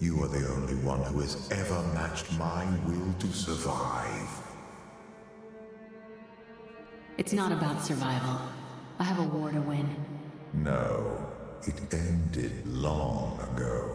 You are the only one who has ever matched my will to survive. It's not about survival. I have a war to win. No, it ended long ago.